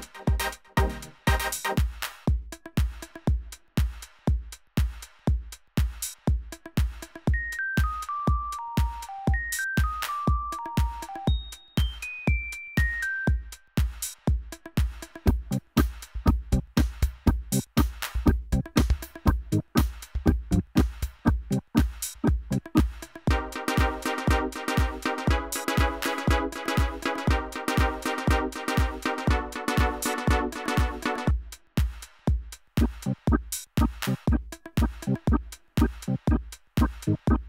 you Thank you.